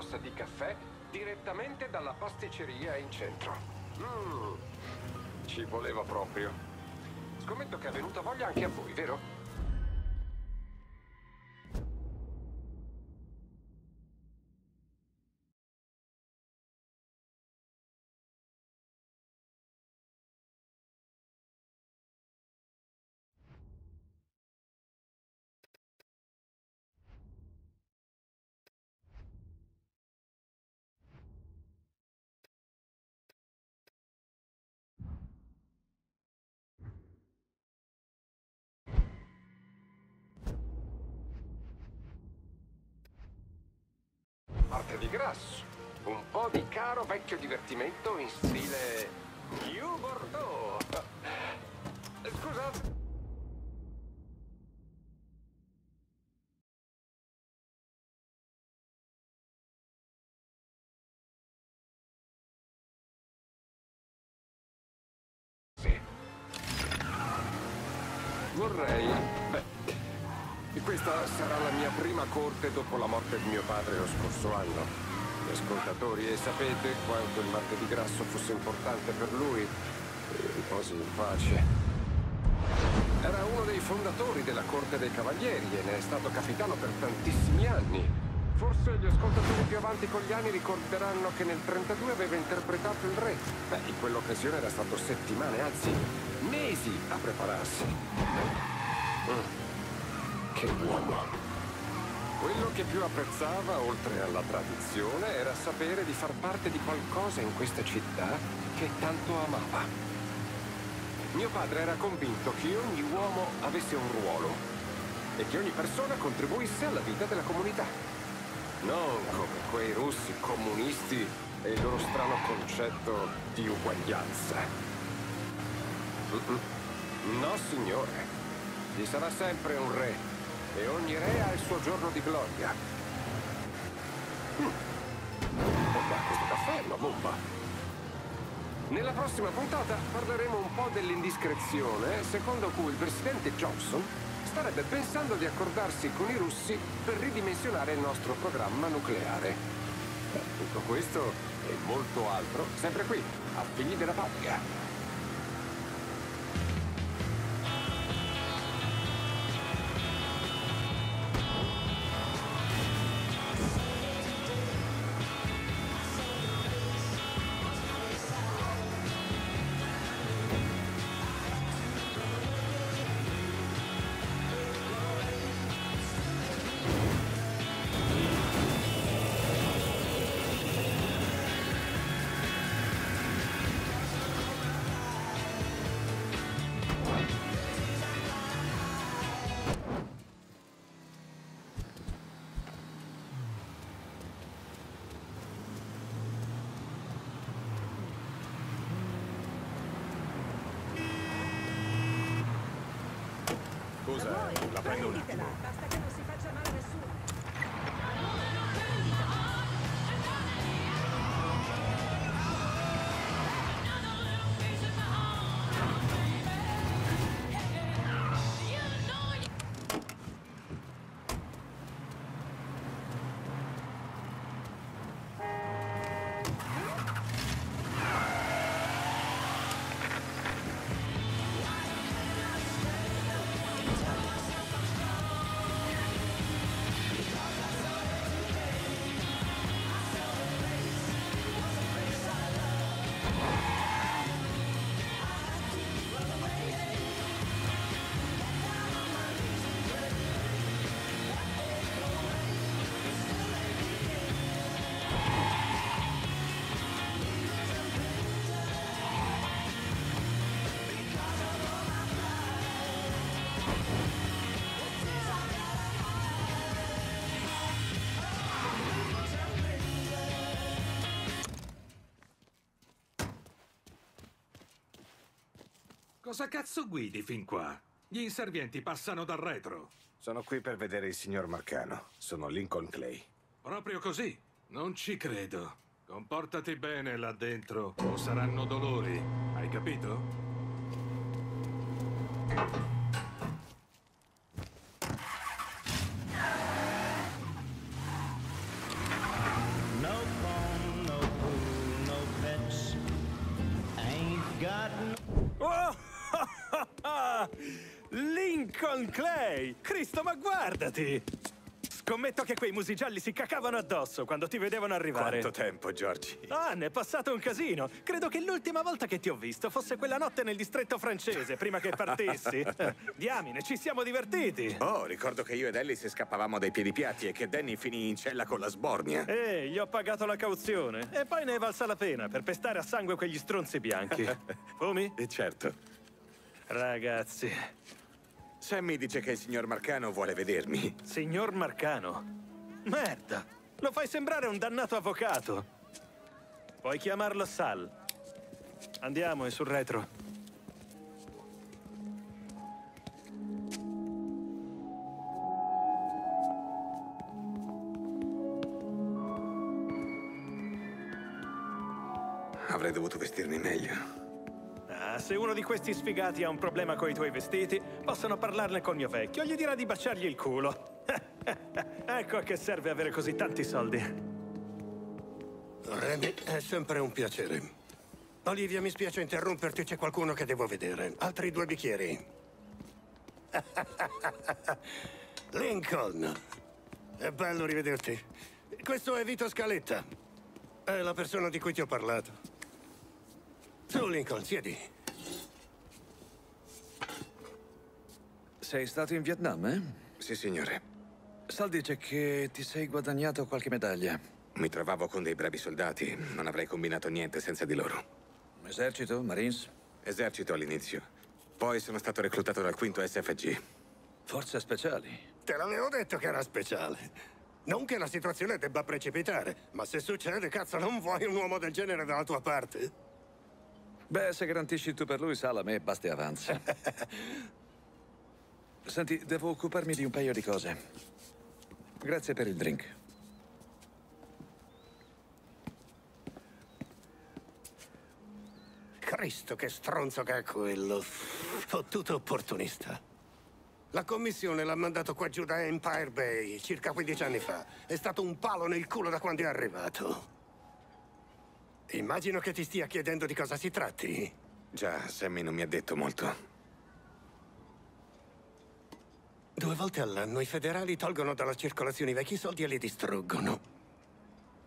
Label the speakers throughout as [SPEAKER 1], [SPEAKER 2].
[SPEAKER 1] rossa di caffè direttamente dalla pasticceria in centro. Mmm, ci voleva proprio. Scommetto che è venuta voglia anche a voi, vero? Di grasso. Un po' di caro vecchio divertimento in stile New Bordeaux. Scusate. Corte dopo la morte di mio padre lo scorso anno. Gli ascoltatori, e sapete quanto il martedì grasso fosse importante per lui? Riposi in pace. Era uno dei fondatori della Corte dei Cavalieri e ne è stato capitano per tantissimi anni. Forse gli ascoltatori più avanti con gli anni ricorderanno che nel 32 aveva interpretato il re. Beh, in quell'occasione era stato settimane, anzi mesi a prepararsi. Mm. Che uomo! Quello che più apprezzava, oltre alla tradizione, era sapere di far parte di qualcosa in questa città che tanto amava. Mio padre era convinto che ogni uomo avesse un ruolo e che ogni persona contribuisse alla vita della comunità. Non come quei russi comunisti e il loro strano concetto di uguaglianza. No, signore. Ci sarà sempre un re e ogni re ha il suo giorno di gloria. Mm. Oh, ma questo caffè è una bomba. Nella prossima puntata parleremo un po' dell'indiscrezione secondo cui il presidente Johnson starebbe pensando di accordarsi con i russi per ridimensionare il nostro programma nucleare. Tutto questo e molto altro sempre qui, a Figli della Patria.
[SPEAKER 2] Perdona.
[SPEAKER 3] Cosa cazzo guidi fin qua? Gli inservienti passano dal retro.
[SPEAKER 4] Sono qui per vedere il signor Marcano. Sono Lincoln Clay.
[SPEAKER 3] Proprio così? Non ci credo. Comportati bene là dentro o saranno dolori. Hai capito?
[SPEAKER 5] Whoa! Lincoln Clay! Cristo, ma guardati! Scommetto che quei musigialli si cacavano addosso quando ti vedevano arrivare.
[SPEAKER 4] Quanto tempo, Giorgi?
[SPEAKER 5] Ah, ne è passato un casino. Credo che l'ultima volta che ti ho visto fosse quella notte nel distretto francese, prima che partissi. Eh, Diamine, ci siamo divertiti.
[SPEAKER 4] Oh, ricordo che io ed Ellis scappavamo dai piedi piatti e che Danny finì in cella con la sbornia.
[SPEAKER 5] E gli ho pagato la cauzione. E poi ne è valsa la pena per pestare a sangue quegli stronzi bianchi. Fumi?
[SPEAKER 4] E certo.
[SPEAKER 5] Ragazzi,
[SPEAKER 4] Sammy dice che il signor Marcano vuole vedermi.
[SPEAKER 5] signor Marcano. Merda, lo fai sembrare un dannato avvocato. Puoi chiamarlo Sal. Andiamo, è sul retro.
[SPEAKER 4] Avrei dovuto vestirmi meglio.
[SPEAKER 5] Se uno di questi sfigati ha un problema con i tuoi vestiti, possono parlarne col mio vecchio. Gli dirà di baciargli il culo. ecco a che serve avere così tanti soldi.
[SPEAKER 6] Remy, è sempre un piacere. Olivia, mi spiace interromperti, c'è qualcuno che devo vedere. Altri due bicchieri. Lincoln, è bello rivederti. Questo è Vito Scaletta. È la persona di cui ti ho parlato. Su, Lincoln, siedi.
[SPEAKER 7] Sei stato in Vietnam, eh?
[SPEAKER 4] Sì, signore.
[SPEAKER 7] Sal dice che ti sei guadagnato qualche medaglia.
[SPEAKER 4] Mi trovavo con dei bravi soldati. Non avrei combinato niente senza di loro.
[SPEAKER 7] Esercito? Marines?
[SPEAKER 4] Esercito all'inizio. Poi sono stato reclutato dal quinto SFG.
[SPEAKER 7] Forze speciali?
[SPEAKER 6] Te l'avevo detto che era speciale. Non che la situazione debba precipitare, ma se succede, cazzo, non vuoi un uomo del genere dalla tua parte?
[SPEAKER 7] Beh, se garantisci tu per lui, Sal, a me basta e avanza. Senti, devo occuparmi di un paio di cose. Grazie per il drink.
[SPEAKER 6] Cristo, che stronzo che è quello. Fottuto opportunista. La commissione l'ha mandato qua giù da Empire Bay circa 15 anni fa. È stato un palo nel culo da quando è arrivato. Immagino che ti stia chiedendo di cosa si tratti.
[SPEAKER 4] Già, Sammy non mi ha detto molto.
[SPEAKER 6] Due volte all'anno i federali tolgono dalla circolazione i vecchi soldi e li distruggono.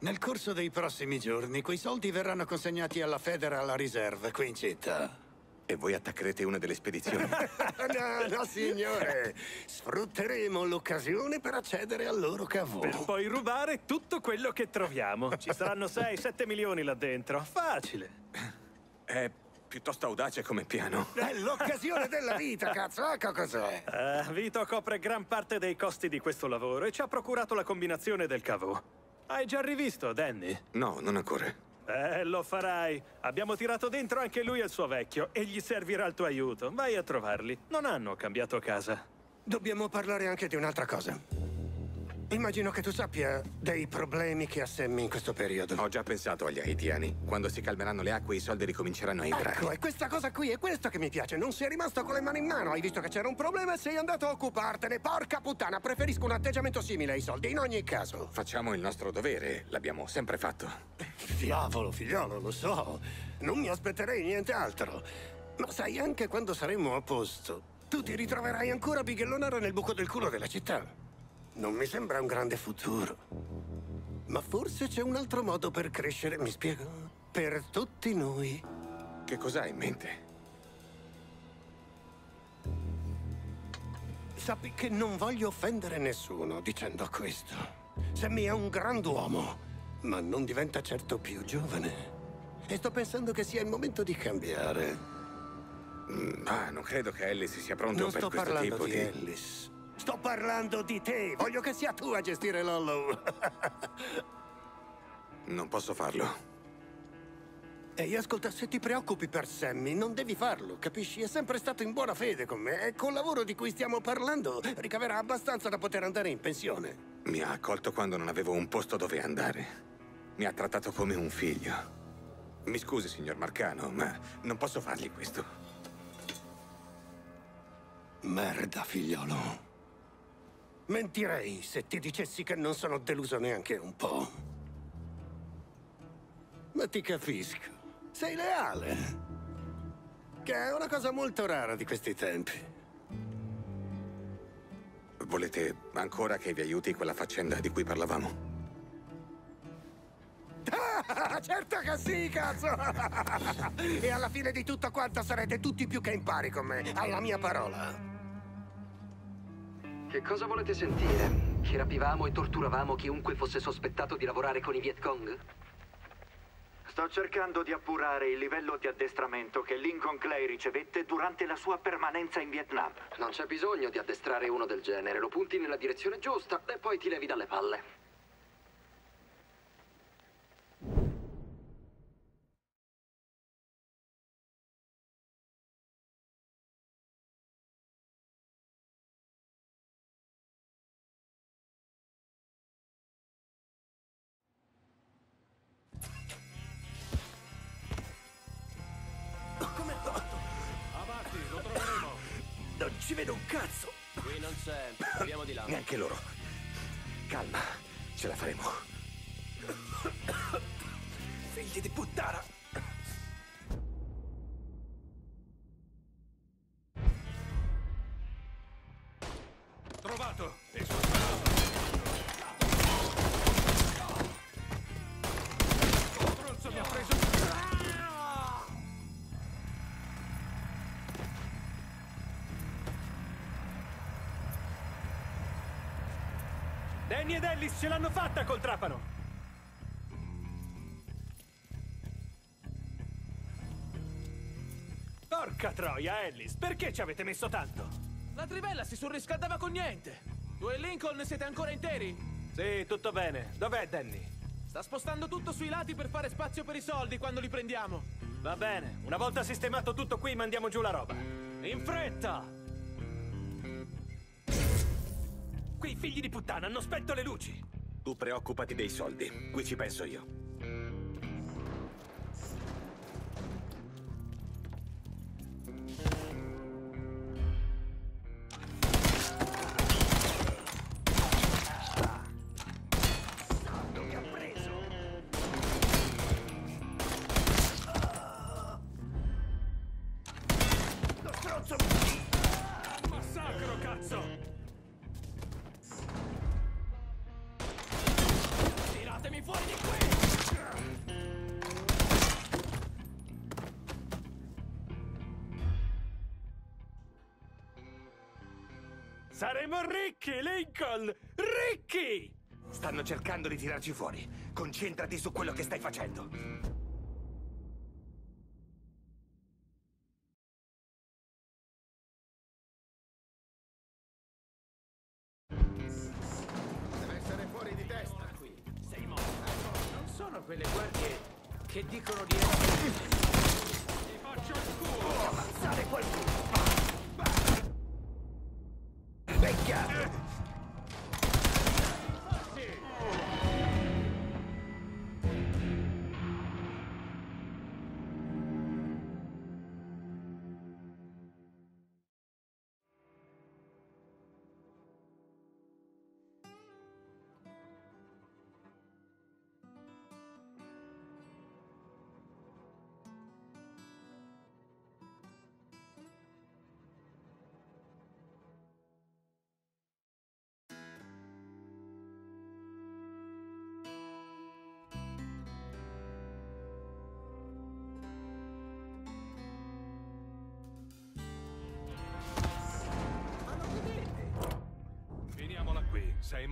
[SPEAKER 6] Nel corso dei prossimi giorni quei soldi verranno consegnati alla Federal Reserve qui in città.
[SPEAKER 4] E voi attaccherete una delle spedizioni?
[SPEAKER 6] no, no, signore. Sfrutteremo l'occasione per accedere al loro cavò.
[SPEAKER 5] Per poi rubare tutto quello che troviamo. Ci saranno 6-7 milioni là dentro. Facile.
[SPEAKER 4] È piuttosto audace come piano.
[SPEAKER 6] È l'occasione della vita, cazzo. Ecco cos'è.
[SPEAKER 5] Eh, Vito copre gran parte dei costi di questo lavoro e ci ha procurato la combinazione del cavò. Hai già rivisto, Danny?
[SPEAKER 4] No, non ancora.
[SPEAKER 5] Eh, lo farai. Abbiamo tirato dentro anche lui e il suo vecchio e gli servirà il tuo aiuto. Vai a trovarli. Non hanno cambiato casa.
[SPEAKER 6] Dobbiamo parlare anche di un'altra cosa. Immagino che tu sappia dei problemi che ha Sammy in questo periodo.
[SPEAKER 4] Ho già pensato agli haitiani. Quando si calmeranno le acque, i soldi ricominceranno a entrare.
[SPEAKER 6] Ecco, è questa cosa qui, è questo che mi piace. Non sei rimasto con le mani in mano. Hai visto che c'era un problema e sei andato a occupartene. Porca puttana, preferisco un atteggiamento simile ai soldi, in ogni caso.
[SPEAKER 4] Facciamo il nostro dovere. L'abbiamo sempre fatto.
[SPEAKER 6] Diavolo, figliolo, lo so. Non mi aspetterei niente altro. Ma sai, anche quando saremo a posto, tu ti ritroverai ancora a bighellonare nel buco del culo della città. Non mi sembra un grande futuro. Ma forse c'è un altro modo per crescere, mi spiego? Per tutti noi.
[SPEAKER 4] Che cosa hai in mente?
[SPEAKER 6] Sappi che non voglio offendere nessuno dicendo questo. Sammy è un grand'uomo, ma non diventa certo più giovane. E sto pensando che sia il momento di cambiare.
[SPEAKER 4] Mm, Ah, non credo che Ellis sia pronto
[SPEAKER 6] Non
[SPEAKER 4] per
[SPEAKER 6] sto
[SPEAKER 4] questo
[SPEAKER 6] parlando
[SPEAKER 4] tipo
[SPEAKER 6] di
[SPEAKER 4] di...
[SPEAKER 6] Ellis. Sto parlando di te. Voglio che sia tu a gestire Lollo.
[SPEAKER 4] Non posso farlo.
[SPEAKER 6] Ehi, ascolta, se ti preoccupi per Sammy, non devi farlo, capisci? È sempre stato in buona fede con me e col lavoro di cui stiamo parlando ricaverà abbastanza da poter andare in pensione.
[SPEAKER 4] Mi ha accolto quando non avevo un posto dove andare. Mi ha trattato come un figlio. Mi scusi, signor Marcano, ma non posso fargli questo.
[SPEAKER 6] Merda, figliolo. Mentirei se ti dicessi che non sono deluso neanche un po'. Ma ti capisco. Sei leale. Che è una cosa molto rara di questi tempi.
[SPEAKER 4] Volete ancora che vi aiuti quella faccenda di cui parlavamo?
[SPEAKER 6] Ah, certo che sì, cazzo! e alla fine di tutto quanto sarete tutti più che in pari con me, alla mia parola.
[SPEAKER 8] Che cosa volete sentire? Che rapivamo e torturavamo chiunque fosse sospettato di lavorare con i Viet Cong?
[SPEAKER 9] Sto cercando di appurare il livello di addestramento che Lincoln Clay ricevette durante la sua permanenza in Vietnam.
[SPEAKER 8] Non c'è bisogno di addestrare uno del genere, lo punti nella direzione giusta e poi ti levi dalle palle.
[SPEAKER 6] Vedo un cazzo!
[SPEAKER 10] Qui non c'è. Andiamo di là.
[SPEAKER 4] Neanche loro. Calma, ce la faremo.
[SPEAKER 6] Figli di puttana!
[SPEAKER 5] Danny ed Ellis ce l'hanno fatta col trapano! Porca troia, Ellis, perché ci avete messo tanto?
[SPEAKER 10] La trivella si surriscaldava con niente. Tu e Lincoln siete ancora interi?
[SPEAKER 5] Sì, tutto bene. Dov'è Danny?
[SPEAKER 10] Sta spostando tutto sui lati per fare spazio per i soldi quando li prendiamo.
[SPEAKER 5] Va bene, una volta sistemato tutto qui mandiamo giù la roba. In fretta! Quei figli di puttana hanno spento le luci!
[SPEAKER 4] Tu preoccupati dei soldi, qui ci penso io.
[SPEAKER 5] Massacro, cazzo! Saremo ricchi, Lincoln! Ricchi!
[SPEAKER 4] Stanno cercando di tirarci fuori. Concentrati su quello che stai facendo.
[SPEAKER 3] Deve essere fuori di testa.
[SPEAKER 10] Sei morto. Non sono quelle guardie che dicono di essere...
[SPEAKER 11] Ti faccio il culo!
[SPEAKER 6] Ammazzare qualcuno!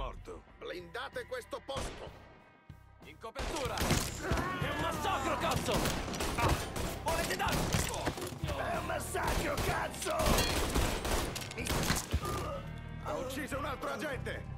[SPEAKER 11] Morto.
[SPEAKER 3] Blindate questo posto.
[SPEAKER 10] In copertura! È un massacro, cazzo! Ah, volete darmi?
[SPEAKER 6] È un massacro, cazzo!
[SPEAKER 3] Ha ucciso un altro agente.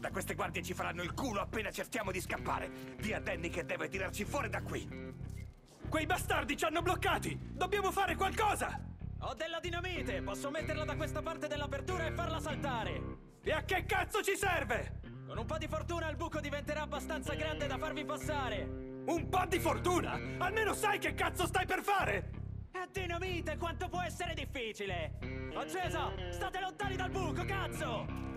[SPEAKER 4] Merda, queste guardie ci faranno il culo appena cerchiamo di scappare. Di a Danny che deve tirarci fuori da qui.
[SPEAKER 5] Quei bastardi ci hanno bloccati! Dobbiamo fare qualcosa!
[SPEAKER 12] Ho della dinamite! Posso metterla da questa parte dell'apertura e farla saltare!
[SPEAKER 5] E a che cazzo ci serve?
[SPEAKER 12] Con un po' di fortuna il buco diventerà abbastanza grande da farvi passare!
[SPEAKER 5] Un po' di fortuna? Almeno sai che cazzo stai per fare!
[SPEAKER 12] È dinamite, quanto può essere difficile! Accesa! State lontani dal buco, cazzo!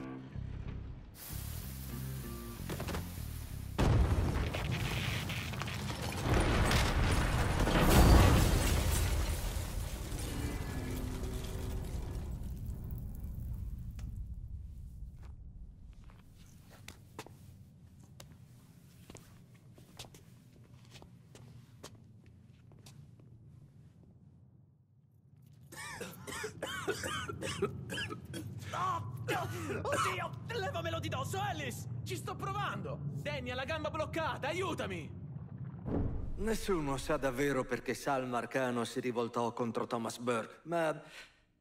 [SPEAKER 12] Oddio! Levamelo di dosso, Alice! Ci sto provando! Danny ha la gamba bloccata, aiutami!
[SPEAKER 13] Nessuno sa davvero perché Sal Marcano si rivoltò contro Thomas Burke, ma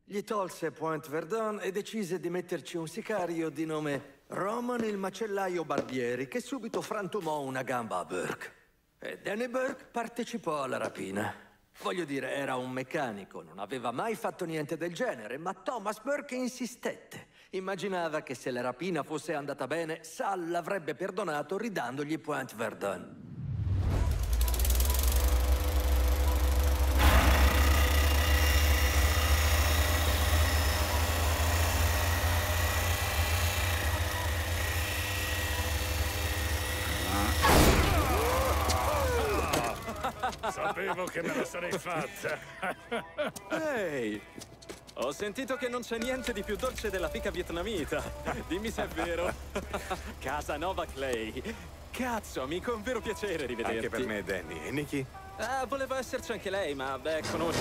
[SPEAKER 13] gli tolse Point Verdun e decise di metterci un sicario di nome Roman il macellaio Barbieri, che subito frantumò una gamba a Burke. E Danny Burke partecipò alla rapina. Voglio dire, era un meccanico, non aveva mai fatto niente del genere, ma Thomas Burke insistette. Immaginava che se la rapina fosse andata bene, Sal l'avrebbe perdonato ridandogli Point Verdun.
[SPEAKER 5] Sapevo che me la sarei fatta.
[SPEAKER 12] Ehi! Ho sentito che non c'è niente di più dolce della fica vietnamita. Dimmi se è vero. Casa Nova Clay. Cazzo, amico, è un vero piacere rivederti.
[SPEAKER 4] Anche per me, Danny. E Nicky?
[SPEAKER 12] Ah, voleva esserci anche lei, ma beh, conosci.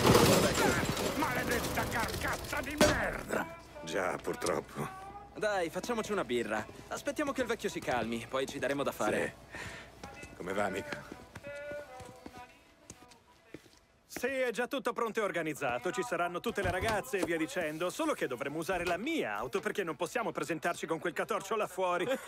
[SPEAKER 6] Maledetta carcazza di merda!
[SPEAKER 4] Già, purtroppo.
[SPEAKER 12] Dai, facciamoci una birra. Aspettiamo che il vecchio si calmi, poi ci daremo da fare.
[SPEAKER 4] Come va, amico?
[SPEAKER 5] Sì, è già tutto pronto e organizzato. Ci saranno tutte le ragazze e via dicendo. Solo che dovremo usare la mia auto perché non possiamo presentarci con quel catorcio là fuori.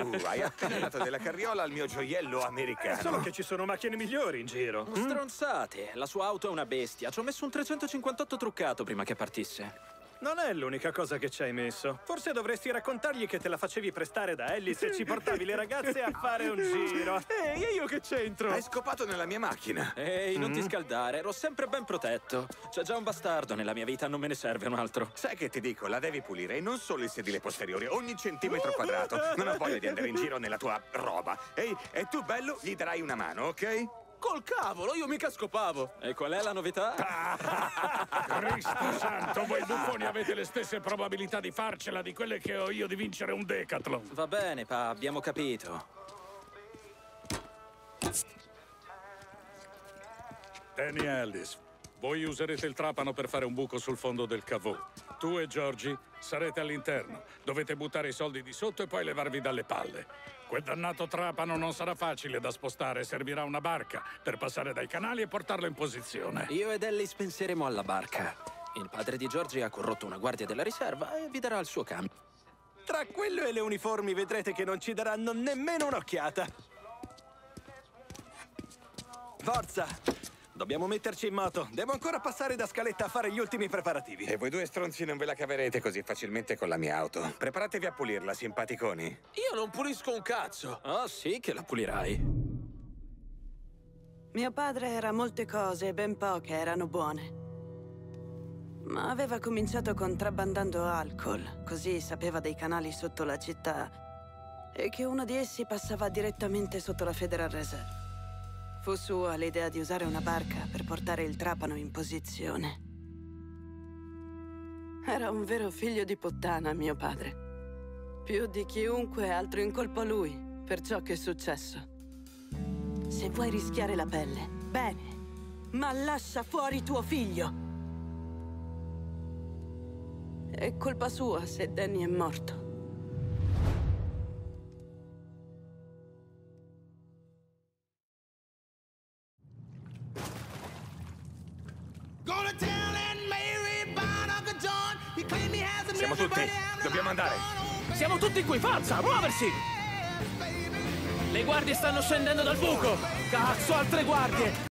[SPEAKER 4] Uh, hai appena dato della carriola al mio gioiello americano.
[SPEAKER 5] Solo che ci sono macchine migliori in giro.
[SPEAKER 12] Stronzate, la sua auto è una bestia. Ci ho messo un 358 truccato prima che partisse.
[SPEAKER 5] Non è l'unica cosa che ci hai messo. Forse dovresti raccontargli che te la facevi prestare da Ellis e ci portavi le ragazze a fare un giro.
[SPEAKER 12] Ehi, e io che c'entro?
[SPEAKER 4] Hai scopato nella mia macchina.
[SPEAKER 12] Ehi, non ti scaldare, ero sempre ben protetto. C'è già un bastardo nella mia vita, non me ne serve un altro.
[SPEAKER 4] Sai che ti dico, la devi pulire e non solo il sedile posteriore, ogni centimetro quadrato. Non ho voglia di andare in giro nella tua roba. Ehi, e tu bello gli darai una mano, ok?
[SPEAKER 12] Col cavolo, io mica scopavo. E qual è la novità?
[SPEAKER 14] Cristo santo, voi buffoni avete le stesse probabilità di farcela di quelle che ho io di vincere un decathlon.
[SPEAKER 12] Va bene, pa, abbiamo capito.
[SPEAKER 14] Danny Ellis, voi userete il trapano per fare un buco sul fondo del cavò. Tu e Giorgi sarete all'interno. Dovete buttare i soldi di sotto e poi levarvi dalle palle. Quel dannato trapano non sarà facile da spostare, servirà una barca per passare dai canali e portarlo in posizione.
[SPEAKER 12] Io ed Ellis penseremo alla barca. Il padre di Giorgi ha corrotto una guardia della riserva e vi darà il suo cambio.
[SPEAKER 5] Tra quello e le uniformi vedrete che non ci daranno nemmeno un'occhiata. Forza! Dobbiamo metterci in moto. Devo ancora passare da scaletta a fare gli ultimi preparativi.
[SPEAKER 4] E voi due stronzi non ve la caverete così facilmente con la mia auto. Preparatevi a pulirla, simpaticoni.
[SPEAKER 12] Io non pulisco un cazzo. Ah, sì che la pulirai.
[SPEAKER 2] Mio padre era molte cose e ben poche erano buone. Ma aveva cominciato contrabbandando alcol, così sapeva dei canali sotto la città e che uno di essi passava direttamente sotto la Federal Reserve. Fu sua l'idea di usare una barca per portare il trapano in posizione. Era un vero figlio di puttana, mio padre. Più di chiunque altro incolpò lui per ciò che è successo. Se vuoi rischiare la pelle, bene, ma lascia fuori tuo figlio. È colpa sua se Danny è morto.
[SPEAKER 4] Siamo tutti.
[SPEAKER 10] Qui, forza, muoversi! Le guardie stanno scendendo dal buco! Cazzo, altre guardie!